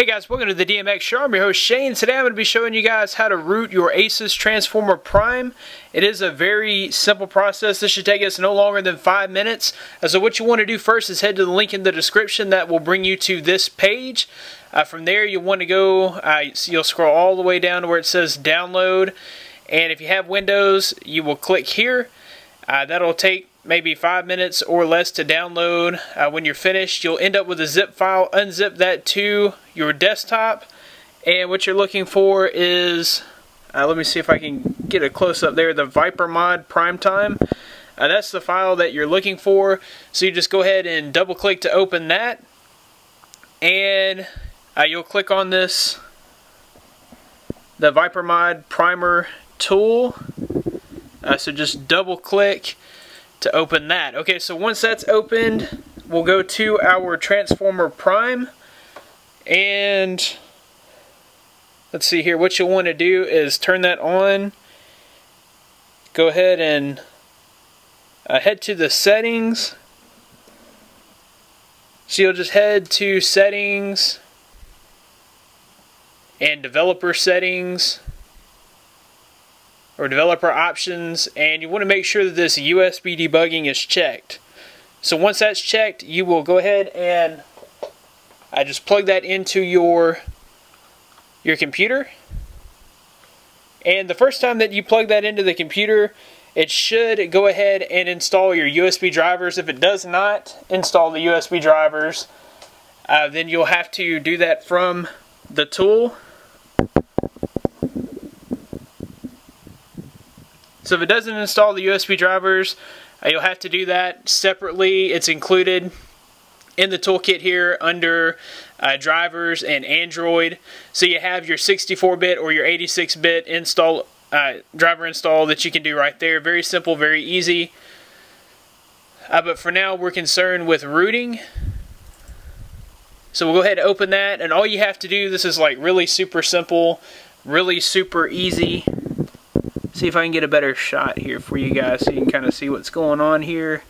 Hey guys, welcome to the DMX Show. I'm your host Shane. Today I'm going to be showing you guys how to root your Asus Transformer Prime. It is a very simple process. This should take us no longer than five minutes. Uh, so what you want to do first is head to the link in the description that will bring you to this page. Uh, from there you want to go, uh, you'll scroll all the way down to where it says download. And if you have Windows, you will click here. Uh, that'll take maybe five minutes or less to download. Uh, when you're finished, you'll end up with a zip file. Unzip that to your desktop. And what you're looking for is, uh, let me see if I can get a close up there, the Viper Mod Primetime. Uh, that's the file that you're looking for. So you just go ahead and double click to open that. And uh, you'll click on this, the Viper Mod Primer tool. Uh, so just double click to open that. Okay, so once that's opened, we'll go to our Transformer Prime. And let's see here, what you'll want to do is turn that on. Go ahead and uh, head to the settings. So you'll just head to settings and developer settings or developer options and you want to make sure that this USB debugging is checked. So once that's checked you will go ahead and I just plug that into your your computer and the first time that you plug that into the computer it should go ahead and install your USB drivers. If it does not install the USB drivers uh, then you'll have to do that from the tool So if it doesn't install the USB drivers, uh, you'll have to do that separately. It's included in the toolkit here under uh, drivers and Android. So you have your 64-bit or your 86-bit install uh, driver install that you can do right there. Very simple, very easy. Uh, but for now, we're concerned with rooting. So we'll go ahead and open that, and all you have to do, this is like really super simple, really super easy see if I can get a better shot here for you guys so you can kind of see what's going on here.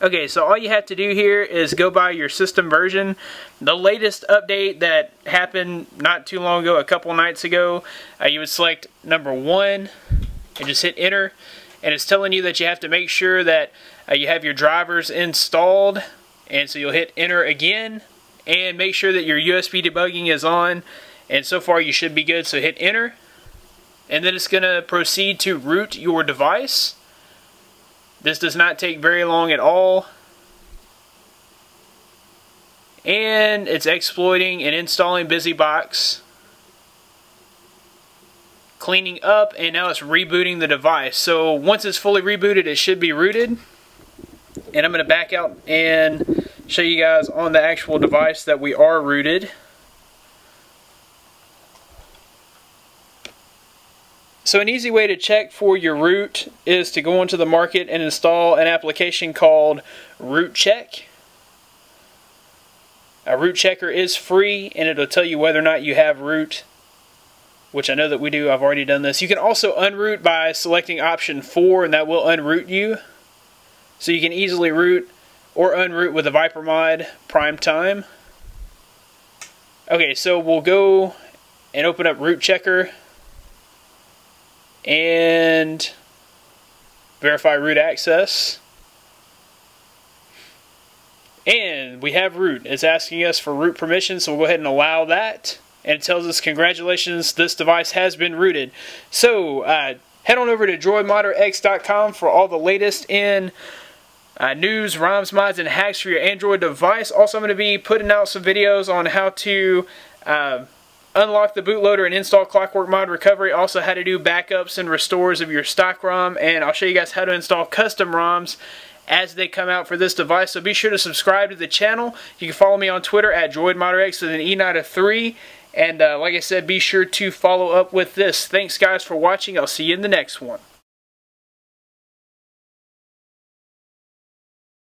Okay, so all you have to do here is go by your system version. The latest update that happened not too long ago, a couple nights ago, uh, you would select number one and just hit enter. And it's telling you that you have to make sure that uh, you have your drivers installed. And so you'll hit enter again and make sure that your USB debugging is on and so far you should be good, so hit enter. And then it's going to proceed to root your device. This does not take very long at all. And it's exploiting and installing BusyBox. Cleaning up, and now it's rebooting the device. So once it's fully rebooted, it should be rooted. And I'm going to back out and show you guys on the actual device that we are rooted. So an easy way to check for your root is to go into the market and install an application called Root Check. A root checker is free and it'll tell you whether or not you have root, which I know that we do. I've already done this. You can also unroot by selecting option 4 and that will unroot you. So you can easily root or unroot with a Viper mod prime time. Okay, so we'll go and open up root checker and verify root access. And we have root. It's asking us for root permission, so we'll go ahead and allow that. And it tells us, congratulations, this device has been rooted. So, uh, head on over to droidmodderx.com for all the latest in uh, news, ROMs, mods, and hacks for your Android device. Also, I'm going to be putting out some videos on how to uh, unlock the bootloader and install Clockwork Mod Recovery. Also how to do backups and restores of your stock ROM. And I'll show you guys how to install custom ROMs as they come out for this device. So be sure to subscribe to the channel. You can follow me on Twitter at DroidModderX with an E not a 3. And uh, like I said, be sure to follow up with this. Thanks guys for watching. I'll see you in the next one.